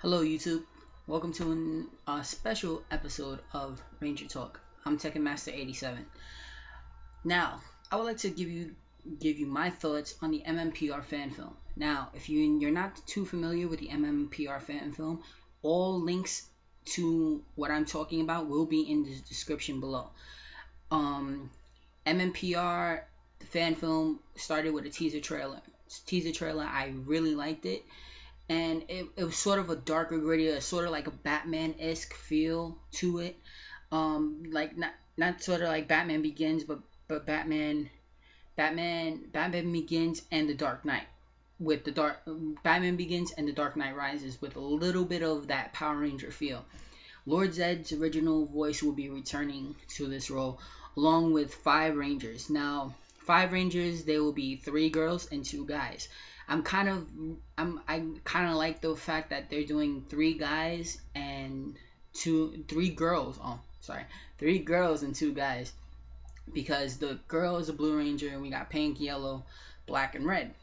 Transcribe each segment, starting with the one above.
Hello, YouTube. Welcome to a uh, special episode of Ranger Talk. I'm Tekken Master 87. Now, I would like to give you give you my thoughts on the MMPR fan film. Now, if you you're not too familiar with the MMPR fan film, all links to what I'm talking about will be in the description below. Um, MMPR fan film started with a teaser trailer. Teaser trailer, I really liked it and it, it was sort of a darker, grittier, sort of like a Batman esque feel to it. Um, like not not sort of like Batman Begins, but but Batman, Batman, Batman Begins and the Dark Knight with the dark Batman Begins and the Dark Knight Rises with a little bit of that Power Ranger feel. Lord Zedd's original voice will be returning to this role along with five Rangers. Now, five Rangers, there will be three girls and two guys. I'm kind of I'm I kind of like the fact that they're doing three guys and two three girls. Oh, sorry, three girls and two guys, because the girl is a Blue Ranger and we got pink, yellow, black, and red.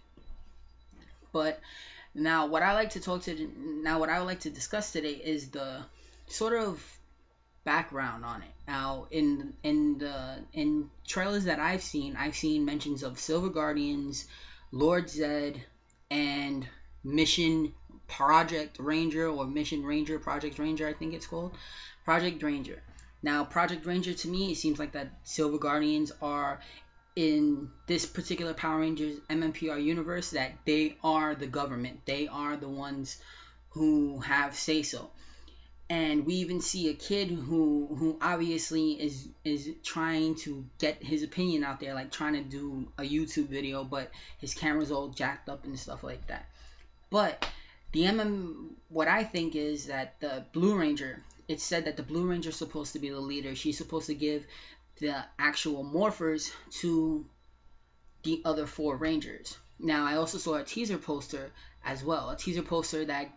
But now, what I like to talk to now, what I would like to discuss today is the sort of background on it. Now, in in the in trailers that I've seen, I've seen mentions of Silver Guardians, Lord Zedd, and Mission Project Ranger or Mission Ranger, Project Ranger, I think it's called. Project Ranger. Now, Project Ranger to me, it seems like that Silver Guardians are in this particular Power Rangers MMPR universe that they are the government. They are the ones who have say so. And we even see a kid who who obviously is is trying to get his opinion out there, like trying to do a YouTube video, but his camera's all jacked up and stuff like that. But the MM, what I think is that the Blue Ranger, it said that the Blue Ranger is supposed to be the leader. She's supposed to give the actual morphers to the other four Rangers. Now, I also saw a teaser poster as well, a teaser poster that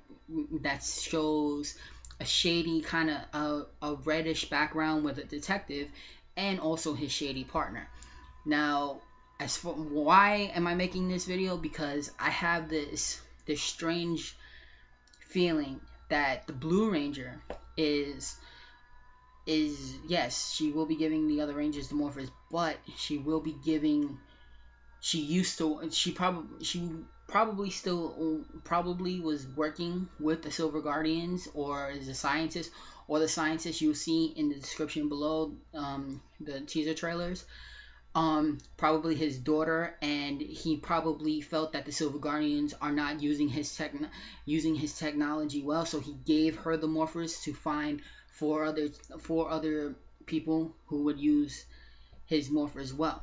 that shows a shady kind of a, a reddish background with a detective and also his shady partner. Now, as for why am I making this video? Because I have this this strange feeling that the Blue Ranger is is yes, she will be giving the other Rangers the morphers, but she will be giving she used to she probably she probably still probably was working with the Silver Guardians or is a scientist or the scientist you'll see in the description below um, the teaser trailers. Um, probably his daughter, and he probably felt that the Silver Guardians are not using his tech using his technology well, so he gave her the morphers to find four other four other people who would use his morphers well.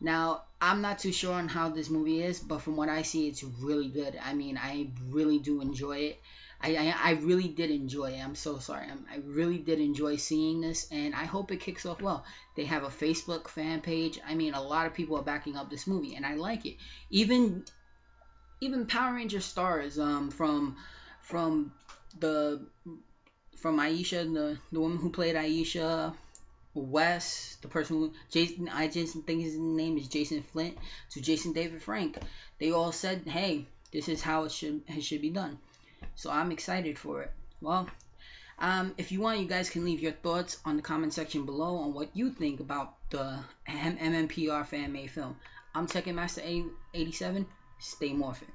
Now, I'm not too sure on how this movie is, but from what I see, it's really good. I mean, I really do enjoy it. I, I, I really did enjoy it. I'm so sorry. I'm, I really did enjoy seeing this, and I hope it kicks off well. They have a Facebook fan page. I mean, a lot of people are backing up this movie, and I like it. Even even Power Ranger stars um, from from the from Aisha, the the woman who played Aisha, Wes, the person who Jason, I just think his name is Jason Faunt, to Jason David Frank. They all said, "Hey, this is how it should it should be done." So I'm excited for it. Well, um, if you want, you guys can leave your thoughts on the comment section below on what you think about the MMPR fan made film. I'm Tekken Master 87. Stay morphin'.